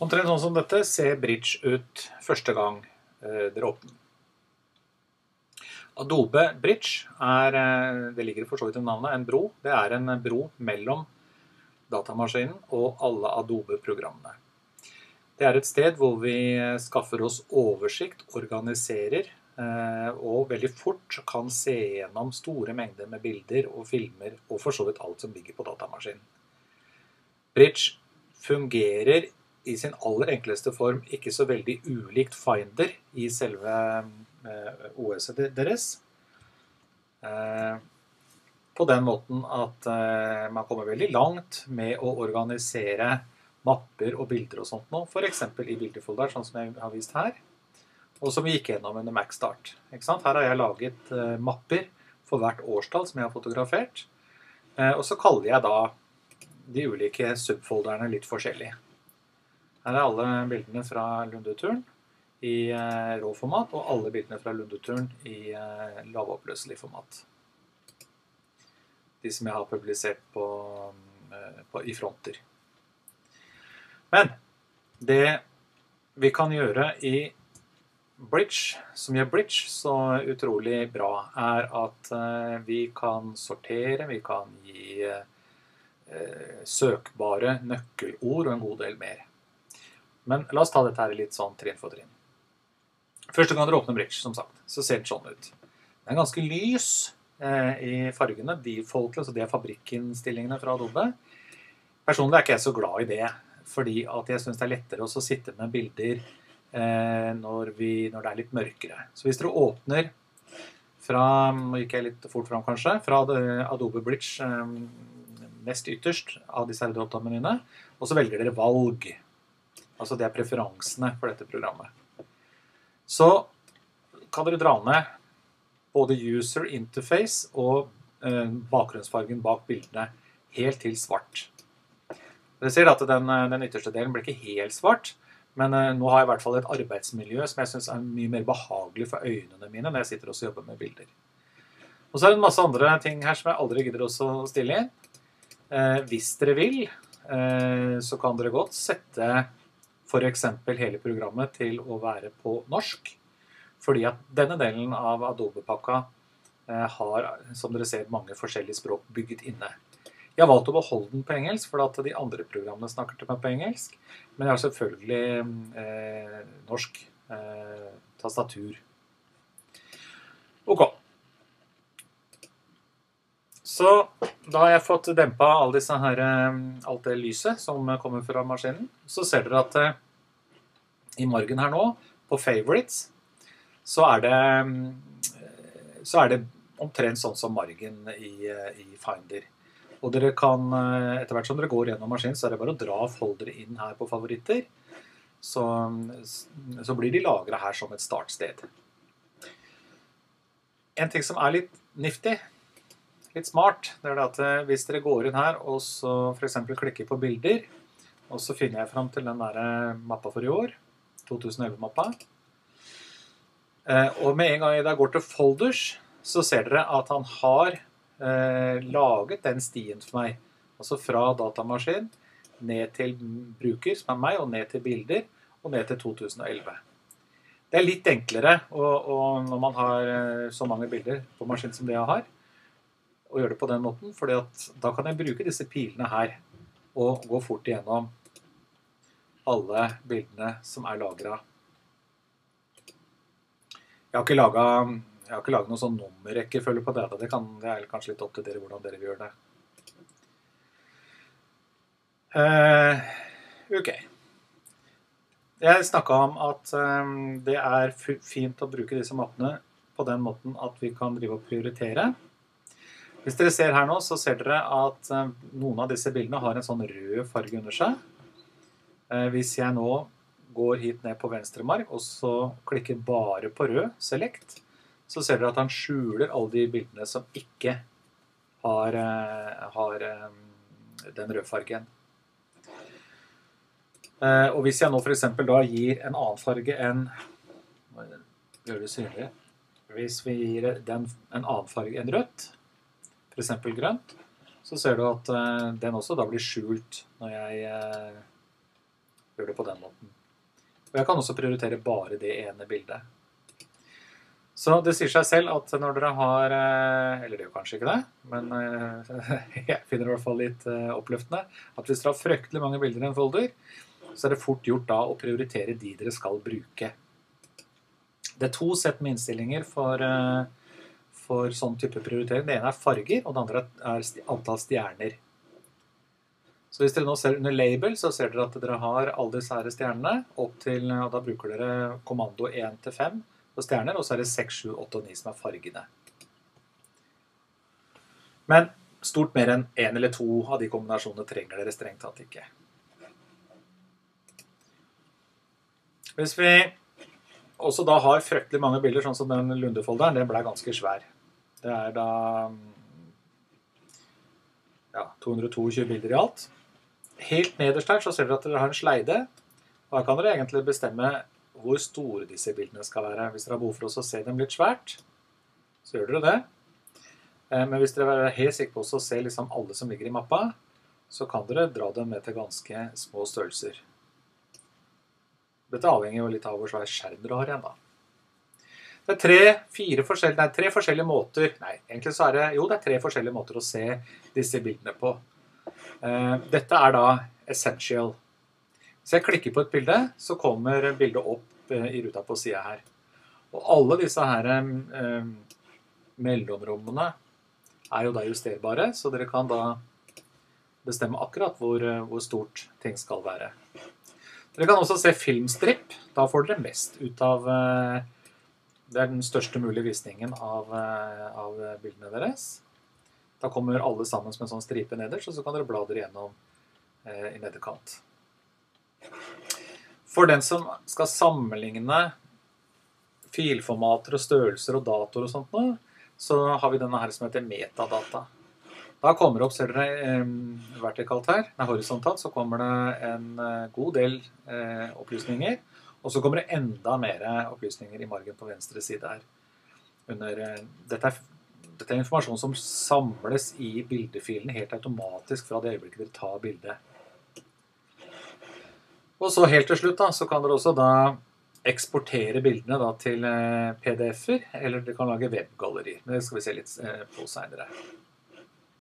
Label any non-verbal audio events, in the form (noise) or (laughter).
Omtrent sånn som dette ser bridge ut første gang eh, dere åpner. Adobe Bridge er, eh, det ligger for så vidt i navnet, en bro. Det er en bro mellom datamaskinen og alle Adobe-programmene. Det er et sted hvor vi skaffer oss oversikt, organiserer, eh, og veldig fort kan se gjennom store mengder med bilder og filmer, og for så vidt alt som ligger på datamaskinen. Bridge fungerer i sin aller enkleste form ikke så veldig ulikt Finder i selve eh, OS-et deres. Eh, på den måten at eh, man kommer veldig langt med å organisere mapper og bilder og sånt nå, f.eks. i bildefolder, sånn som jeg har vist her. Og som vi gikk gjennom under MacStart. Her har jeg laget mapper for hvert årstall som jeg har fotografert. Og så kaller jeg da de ulike subfolderne litt forskjellig. Her er alle bildene fra Lundeturen i eh, rå format, og alle bildene fra Lundeturen i eh, lavoppløselig format. De som jeg har publisert på, eh, på, i fronter. Men det vi kan gjøre i Bridge, som gjør Bridge så utrolig bra, er at vi kan sortere, vi kan gi søkbare nøkkelord og en god del mer. Men la oss ta dette her litt sånn trinn for trinn. Første gang dere åpner Bridge, som sagt, så ser den sånn ut. Den er ganske lys eh, i fargene. Default, altså det er fabrikkinnstillingene fra Adobe. Personlig er ikke jeg så glad i det, fordi at jeg syns det er lettere å sitte med bilder eh, når, vi, når, det er litt mørkere. Så hvis dere åpner fra Nå gikk jeg litt fort fram, kanskje. Fra Adobe Bridge eh, nest ytterst av disse menyene, og så velger dere valg. Altså det er preferansene for dette programmet. Så kan dere dra ned både user interface og eh, bakgrunnsfargen bak bildene helt til svart. Dere ser at den, eh, den ytterste delen blir ikke helt svart, men eh, nå har jeg i hvert fall et arbeidsmiljø som jeg syns er mye mer behagelig for øynene mine når jeg sitter og jobber med bilder. Og så er det en masse andre ting her som jeg aldri gidder å stille inn. Eh, hvis dere vil, eh, så kan dere godt sette f.eks. hele programmet til å være på norsk. Fordi at denne delen av Adobe-pakka eh, har, som dere ser, mange forskjellige språk bygget inne. Jeg har valgt å beholde den på engelsk, for at de andre programmene snakker til meg på engelsk. Men jeg har selvfølgelig eh, norsk eh, tastatur. Ok. Så da har jeg fått dempa all her, eh, alt det lyset som kommer fra maskinen. Så ser dere at eh, i margen her nå, på favorites, så er det, eh, så er det omtrent sånn som margen i, i, Finder. Og dere kan, etter hvert som dere går gjennom maskinen, så er det bare å dra foldere inn her på favoritter. Så, så blir de lagra her som et startsted. En ting som er litt nifty, litt smart, det er det at eh, hvis dere går inn her og så f.eks. klikker på bilder, og så finner jeg fram til den der eh, mappa for i år, 2011-mappa. Eh, og med en gang jeg da går til folders, så ser dere at han har laget den stien for meg. Altså fra datamaskin ned til bruker, som er meg, og ned til bilder, og ned til 2011. Det er litt enklere og, og når man har så mange bilder på maskin som det jeg har å gjøre det på den måten. For da kan jeg bruke disse pilene her og gå fort igjennom alle bildene som er lagra. Jeg har ikke laga jeg har ikke laget noen sånn nummerrekkefølge på det. Det, kan, det er kanskje litt opp til dere hvordan dere vil gjøre det. Uh, ok. Jeg snakka om at um, det er fint å bruke disse mappene på den måten at vi kan drive og prioritere. Hvis dere ser her nå, så ser dere at eh, noen av disse bildene har en sånn rød farge under seg. Eh, hvis jeg nå går hit ned på venstre mark og så klikker bare på rød, select, så ser dere at han skjuler alle de bildene som ikke har, eh, har den røde fargen. Og hvis jeg nå f.eks. da gir en annen farge enn Gjør det synlig. Hvis vi gir den en annen farge enn rødt, f.eks. grønt, så ser du at uh, den også da blir skjult når jeg uh, Gjør det på den måten. Og jeg kan også prioritere bare det ene bildet. Så det sier seg selv at når dere har eh, Eller det gjør kanskje ikke det, men eh, (laughs) jeg finner det i hvert fall litt eh, oppløftende. At hvis dere har fryktelig mange bilder i en folder, så er det fort gjort da å prioritere de dere skal bruke. Det er to sett med innstillinger for, for sånn type prioritering. Det ene er farger, og det andre er antall stjerner. Så hvis dere nå ser under label, så ser dere at dere har alle disse her stjernene opp til Og da bruker dere kommando 1 til 5 på stjerner, og så er det 6, 7, 8 og 9 som er fargene. Men stort mer enn én eller to av de kombinasjonene trenger dere strengt tatt ikke. Hvis vi også da har fryktelig mange bilder, sånn som den Lunde-folderen, den ble ganske svær. Det er da ja, 222 bilder i alt. Helt nederst her så ser dere at dere har en sleide. Og her kan dere egentlig bestemme hvor store disse bildene skal være. Hvis dere har behov for å se dem litt svært, så gjør dere det. Eh, men hvis dere er helt sikre på å se liksom alle som ligger i mappa, så kan dere dra dem med til ganske små størrelser. Dette avhenger jo litt av hvor svær skjerm dere har igjen, da. Det er tre, forskjellige, nei, tre forskjellige måter Nei, egentlig så er det jo det er tre forskjellige måter å se disse bildene på. Uh, dette er da essential. Hvis jeg klikker på et bilde, så kommer bildet opp uh, i ruta på sida her. Og alle disse her um, mellomrommene er jo da justerbare, så dere kan da bestemme akkurat hvor, hvor stort ting skal være. Dere kan også se filmstripp. Da får dere mest ut av uh, det er den største mulige visningen av, eh, av, bildene deres. Da kommer alle sammen som en sånn stripe nederst, og så kan dere bla dere gjennom eh, i nederkant. For den som skal sammenligne filformater og størrelser og datoer og sånt nå, så har vi denne her som heter metadata. Da kommer det opp, ser dere, eh, vertikalt her, nei, horisontalt, så kommer det en eh, god del eh, opplysninger. Og så kommer det enda mer opplysninger i margen på venstre side her. Under, eh, dette, er, dette, er, informasjon som samles i bildefilen helt automatisk fra det øyeblikket dere tar bildet. Og så helt til slutt da, så kan dere også da eksportere bildene da, til eh, PDF-er, eller dere kan lage webgallerier. Men det skal vi se litt eh, på seinere.